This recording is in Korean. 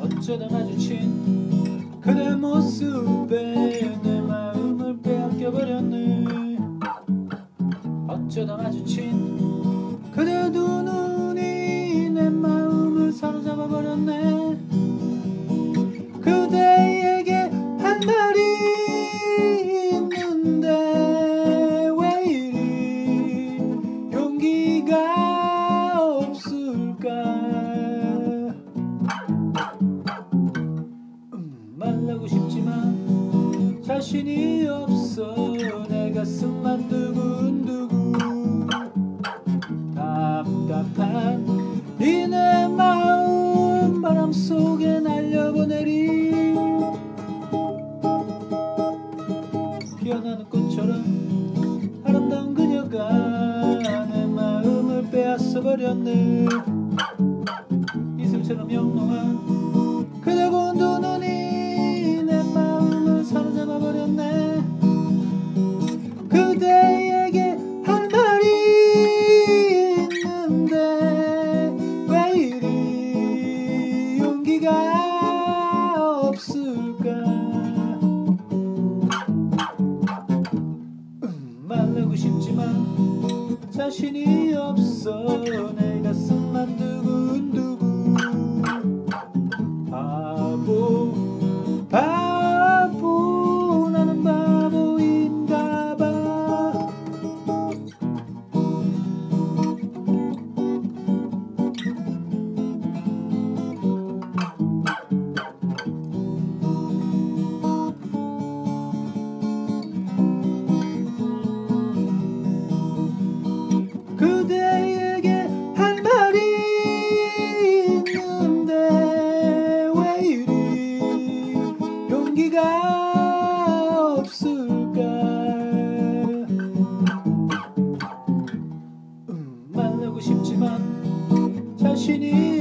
어쩌다 마주친 그대 모습에 내 마음을 빼앗겨버렸네. 어쩌다 마주친 그대 두 눈이 내 마음을 사로잡아버렸네 자신이 없어. 내 가슴만 두근두근 답답한 이내 마음 바람 속에 날려보내리. 피어나는 꽃처럼 아름다운 그녀가 내 마음을 빼앗아 버렸네. 이슬처럼 영롱한 용기가 없을까? 음, 말하고 싶지만 자신이 없어. 내 가슴만 두 자신이